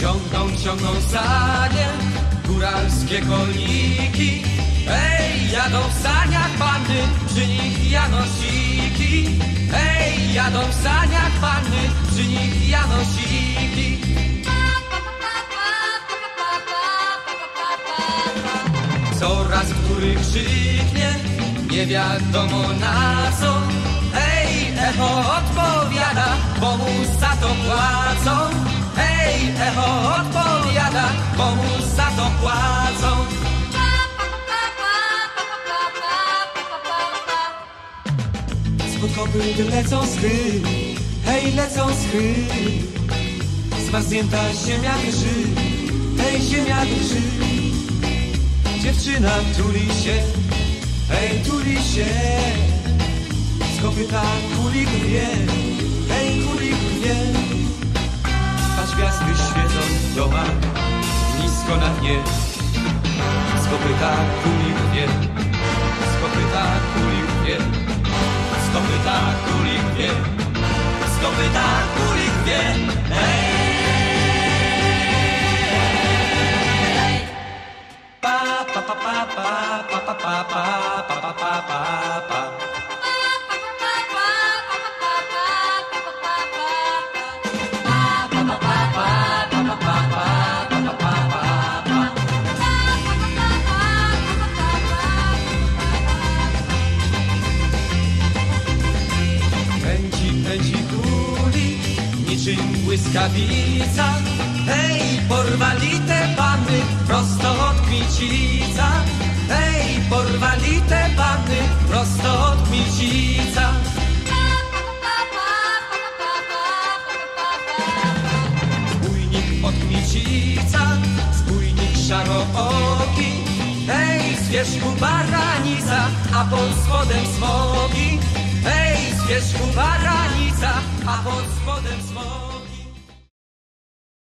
Ciągną, ciągną sanie, góralskie koliki. Ej, jadą w saniach panny, przy nich janosiki. Ej, jadą w saniach panny, przy nich janosiki. Coraz który krzyknie, nie wiadomo na co. Hej, echo odpowiada, bo mu za to płacą. Hej, echo odpowiada, bo mu za to płacą. Spod kopyt lecą skry, hej, lecą skry. Zmarznięta ziemia drży, hej, ziemia drży. Dziewczyna tuli się, hej, tuli się. Z kopyta kulik wie, hej, kulik wie. Patrz gwiazdy świecą w domach, nisko na dnie. Z kopyta kulik wie, Pędzi kuli, niczym błyskawica. Hej, porwali te panny prosto od Kmicica. Hej, porwali te panny prosto od Kmicica. Zbójnik od Kmicica, zbójnik szarooki. Hej, z wierzchu baranica, a pod spodem smogi. Hej, z wierzchu baranica, a pod spodem smogi.